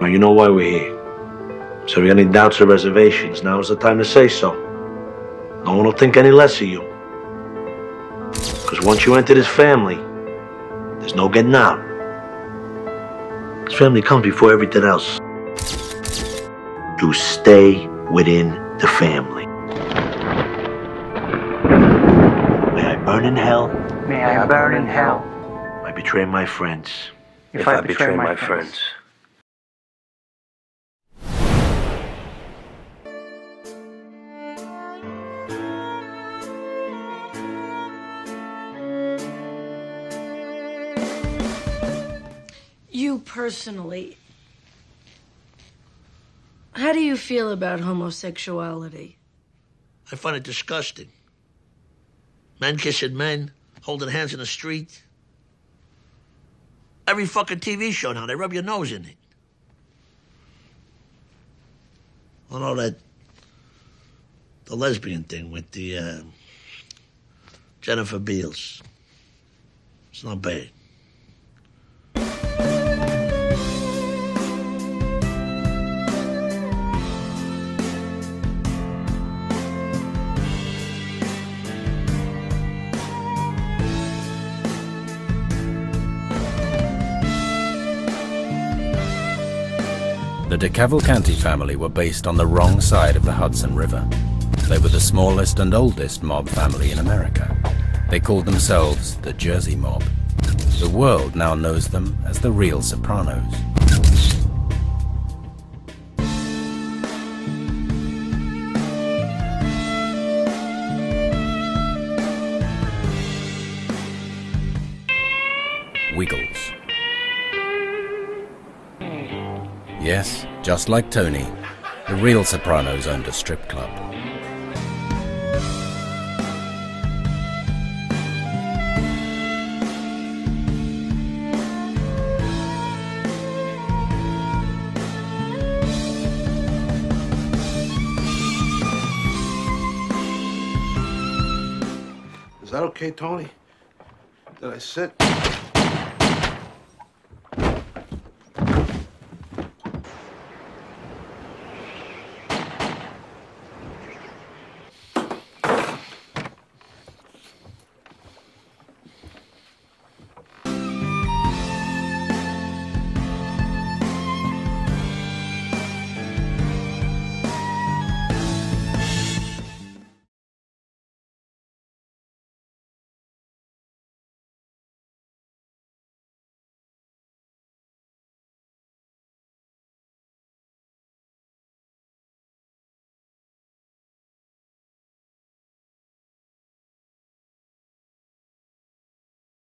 Now, you know why we're here. So if you have any doubts or reservations, now is the time to say so. No one will think any less of you. Because once you enter this family, there's no getting out. This family comes before everything else. You stay within the family. May I burn in hell? May I burn in hell I betray my friends. If I betray my friends. You personally, how do you feel about homosexuality? I find it disgusting. Men kissing men, holding hands in the street. Every fucking TV show now, they rub your nose in it. Know that the lesbian thing with the uh, Jennifer Beals. It's not bad. The DeCavalcante family were based on the wrong side of the Hudson River. They were the smallest and oldest mob family in America. They called themselves the Jersey Mob. The world now knows them as the real Sopranos. Wiggles. Yes, just like Tony, the real Sopranos owned a strip club. Is that okay, Tony? Did I sit?